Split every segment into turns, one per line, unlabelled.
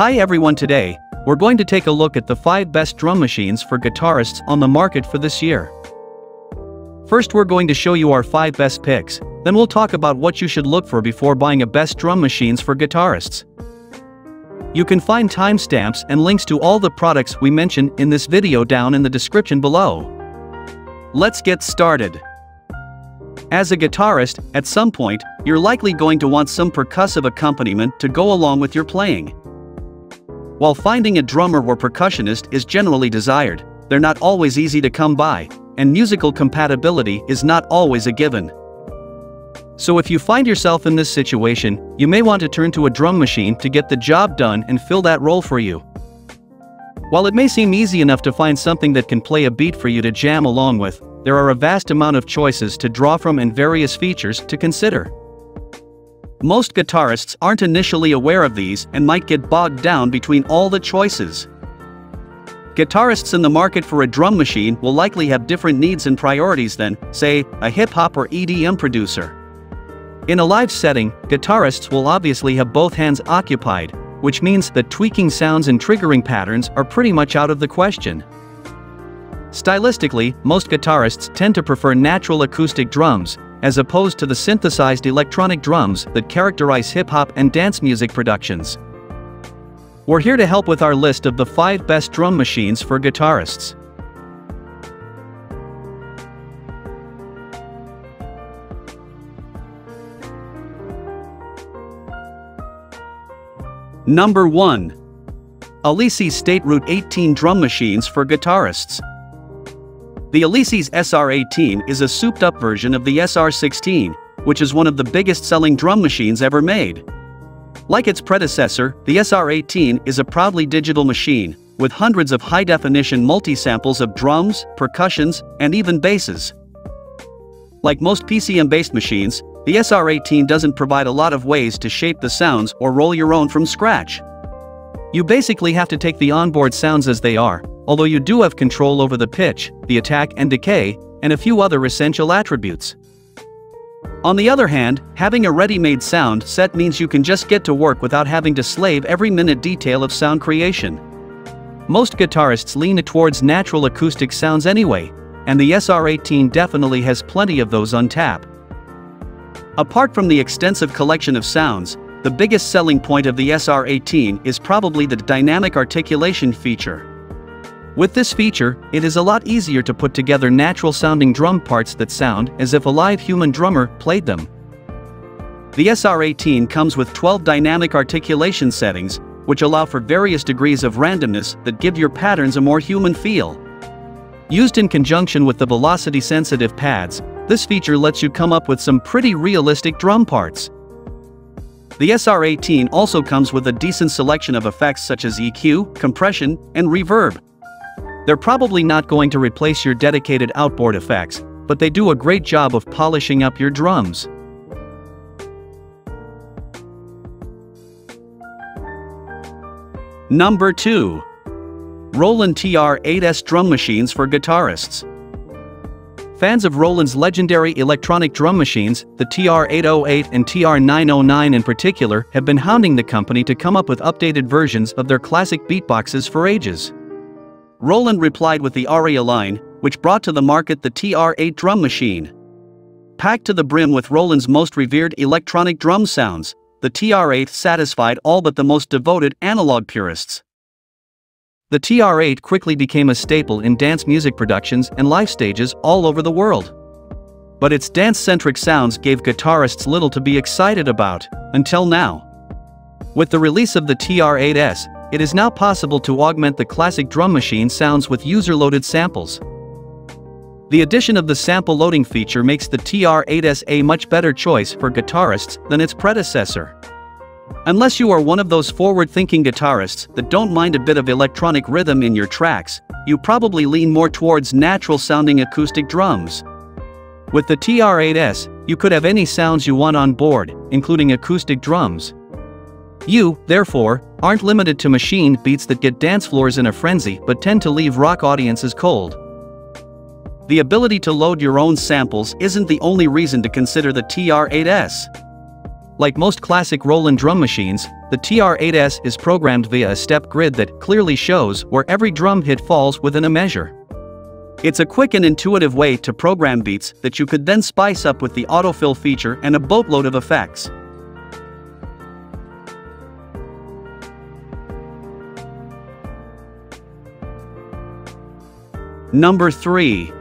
Hi everyone today, we're going to take a look at the 5 best drum machines for guitarists on the market for this year. First we're going to show you our 5 best picks, then we'll talk about what you should look for before buying a best drum machines for guitarists. You can find timestamps and links to all the products we mention in this video down in the description below. Let's get started. As a guitarist, at some point, you're likely going to want some percussive accompaniment to go along with your playing. While finding a drummer or percussionist is generally desired, they're not always easy to come by, and musical compatibility is not always a given. So if you find yourself in this situation, you may want to turn to a drum machine to get the job done and fill that role for you. While it may seem easy enough to find something that can play a beat for you to jam along with, there are a vast amount of choices to draw from and various features to consider. Most guitarists aren't initially aware of these and might get bogged down between all the choices. Guitarists in the market for a drum machine will likely have different needs and priorities than, say, a hip-hop or EDM producer. In a live setting, guitarists will obviously have both hands occupied, which means that tweaking sounds and triggering patterns are pretty much out of the question. Stylistically, most guitarists tend to prefer natural acoustic drums, as opposed to the synthesized electronic drums that characterize hip-hop and dance music productions. We're here to help with our list of the 5 best drum machines for guitarists. Number 1. Alesis State Route 18 Drum Machines for Guitarists. The Alesis SR18 is a souped-up version of the SR16, which is one of the biggest-selling drum machines ever made. Like its predecessor, the SR18 is a proudly digital machine, with hundreds of high-definition multi-samples of drums, percussions, and even basses. Like most PCM-based machines, the SR18 doesn't provide a lot of ways to shape the sounds or roll your own from scratch. You basically have to take the onboard sounds as they are, although you do have control over the pitch, the attack and decay, and a few other essential attributes. On the other hand, having a ready-made sound set means you can just get to work without having to slave every minute detail of sound creation. Most guitarists lean towards natural acoustic sounds anyway, and the SR18 definitely has plenty of those on tap. Apart from the extensive collection of sounds, the biggest selling point of the SR18 is probably the dynamic articulation feature. With this feature, it is a lot easier to put together natural-sounding drum parts that sound as if a live human drummer played them. The SR18 comes with 12 dynamic articulation settings, which allow for various degrees of randomness that give your patterns a more human feel. Used in conjunction with the velocity-sensitive pads, this feature lets you come up with some pretty realistic drum parts. The SR18 also comes with a decent selection of effects such as EQ, compression, and reverb. They're probably not going to replace your dedicated outboard effects, but they do a great job of polishing up your drums. Number 2. Roland TR-8S Drum Machines for Guitarists. Fans of Roland's legendary electronic drum machines, the TR-808 and TR-909 in particular, have been hounding the company to come up with updated versions of their classic beatboxes for ages. Roland replied with the AIRA line, which brought to the market the TR-8 drum machine. Packed to the brim with Roland's most revered electronic drum sounds, the TR-8 satisfied all but the most devoted analog purists. The TR-8 quickly became a staple in dance music productions and live stages all over the world. But its dance-centric sounds gave guitarists little to be excited about, until now. With the release of the TR-8S, it is now possible to augment the classic drum machine sounds with user-loaded samples. The addition of the sample loading feature makes the TR-8S a much better choice for guitarists than its predecessor. Unless you are one of those forward-thinking guitarists that don't mind a bit of electronic rhythm in your tracks, you probably lean more towards natural-sounding acoustic drums. With the TR-8S, you could have any sounds you want on board, including acoustic drums. You, therefore, aren't limited to machine beats that get dance floors in a frenzy but tend to leave rock audiences cold. The ability to load your own samples isn't the only reason to consider the TR-8S. Like most classic Roland drum machines, the TR-8S is programmed via a step grid that clearly shows where every drum hit falls within a measure. It's a quick and intuitive way to program beats that you could then spice up with the autofill feature and a boatload of effects. Number 3.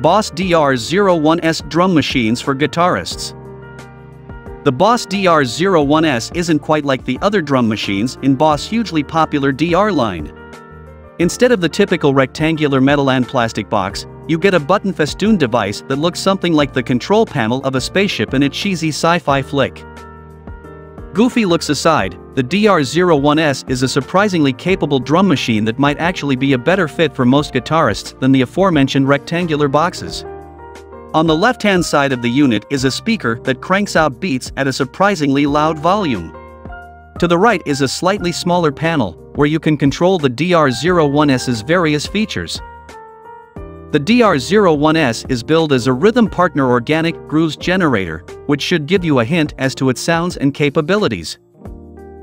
Boss DR01S Drum Machines for Guitarists. The Boss DR01S isn't quite like the other drum machines in Boss' hugely popular DR line. Instead of the typical rectangular metal and plastic box, you get a button festoon device that looks something like the control panel of a spaceship in a cheesy sci-fi flick. Goofy looks aside, the DR-01S is a surprisingly capable drum machine that might actually be a better fit for most guitarists than the aforementioned rectangular boxes. On the left-hand side of the unit is a speaker that cranks out beats at a surprisingly loud volume. To the right is a slightly smaller panel, where you can control the DR-01S's various features. The DR01S is billed as a Rhythm Partner Organic Grooves Generator, which should give you a hint as to its sounds and capabilities.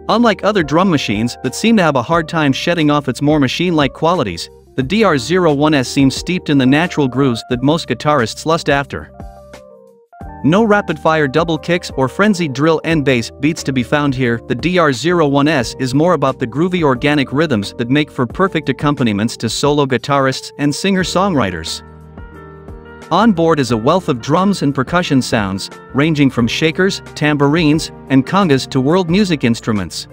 Unlike other drum machines that seem to have a hard time shedding off its more machine-like qualities, the DR01S seems steeped in the natural grooves that most guitarists lust after. No rapid-fire double kicks or frenzied drill and bass beats to be found here, the DR01S is more about the groovy organic rhythms that make for perfect accompaniments to solo guitarists and singer-songwriters. On board is a wealth of drums and percussion sounds, ranging from shakers, tambourines, and congas to world music instruments.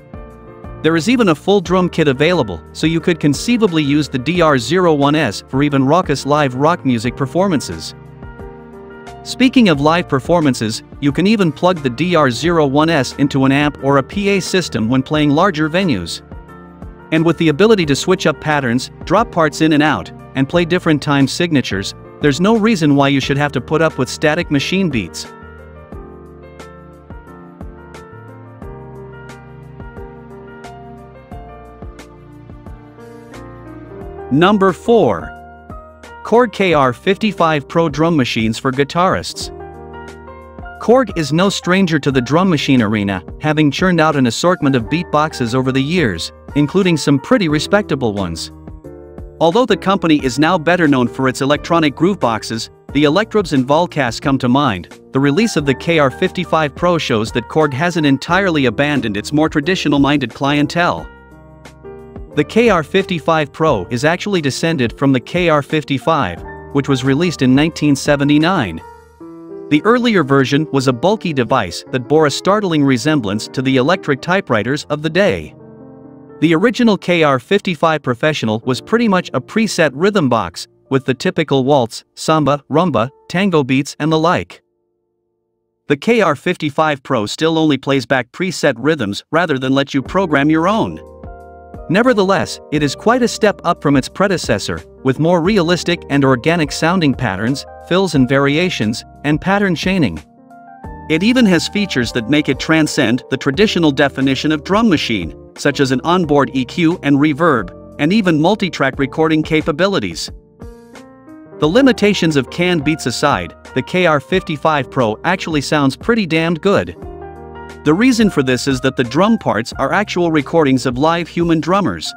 There is even a full drum kit available, so you could conceivably use the DR01S for even raucous live rock music performances. Speaking of live performances, you can even plug the DR01S into an amp or a PA system when playing larger venues. And with the ability to switch up patterns, drop parts in and out, and play different time signatures, there's no reason why you should have to put up with static machine beats. Number 4. Korg KR55 Pro Drum Machines for Guitarists. Korg is no stranger to the drum machine arena, having churned out an assortment of beatboxes over the years, including some pretty respectable ones. Although the company is now better known for its electronic groove boxes, the Electribes and Volcas come to mind. The release of the KR55 Pro shows that Korg hasn't entirely abandoned its more traditional-minded clientele. The KR55 Pro is actually descended from the KR55, which was released in 1979. The earlier version was a bulky device that bore a startling resemblance to the electric typewriters of the day. The original KR55 Professional was pretty much a preset rhythm box, with the typical waltz, samba, rumba, tango beats and the like. The KR55 Pro still only plays back preset rhythms rather than let you program your own. Nevertheless, it is quite a step up from its predecessor, with more realistic and organic sounding patterns, fills and variations, and pattern chaining. It even has features that make it transcend the traditional definition of drum machine, such as an onboard EQ and reverb, and even multi-track recording capabilities. The limitations of canned beats aside, the KR55 Pro actually sounds pretty damned good. The reason for this is that the drum parts are actual recordings of live human drummers.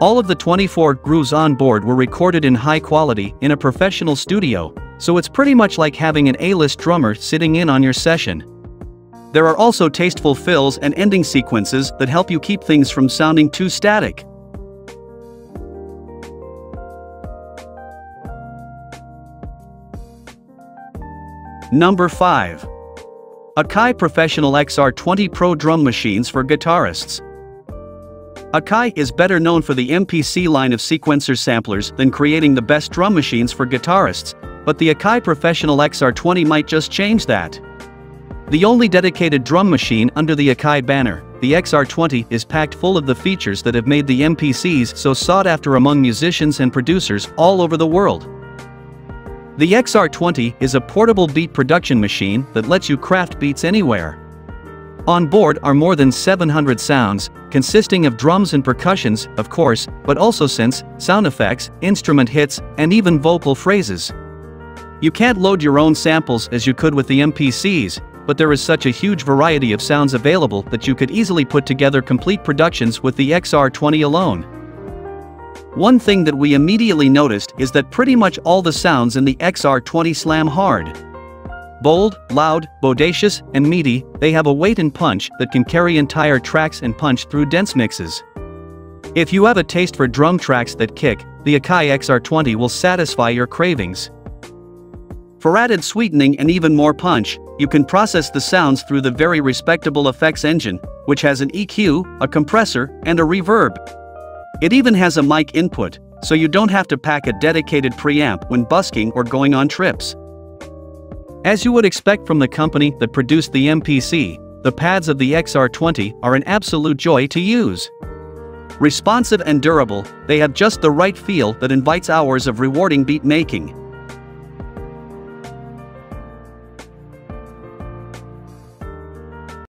All of the 24 grooves on board were recorded in high quality in a professional studio, so it's pretty much like having an A-list drummer sitting in on your session. There are also tasteful fills and ending sequences that help you keep things from sounding too static. Number 5. Akai Professional XR20 Pro Drum Machines for Guitarists. Akai is better known for the MPC line of sequencer samplers than creating the best drum machines for guitarists, but the Akai Professional XR20 might just change that. The only dedicated drum machine under the Akai banner, the XR20 is packed full of the features that have made the MPCs so sought after among musicians and producers all over the world. The XR20 is a portable beat production machine that lets you craft beats anywhere. On board are more than 700 sounds, consisting of drums and percussions, of course, but also synths, sound effects, instrument hits, and even vocal phrases. You can't load your own samples as you could with the MPCs, but there is such a huge variety of sounds available that you could easily put together complete productions with the XR20 alone. One thing that we immediately noticed is that pretty much all the sounds in the XR20 slam hard. Bold, loud, bodacious, and meaty, they have a weight and punch that can carry entire tracks and punch through dense mixes. If you have a taste for drum tracks that kick, the Akai XR20 will satisfy your cravings. For added sweetening and even more punch, you can process the sounds through the very respectable effects engine, which has an EQ, a compressor, and a reverb. It even has a mic input, so you don't have to pack a dedicated preamp when busking or going on trips. As you would expect from the company that produced the MPC, the pads of the XR20 are an absolute joy to use. Responsive and durable, they have just the right feel that invites hours of rewarding beat making.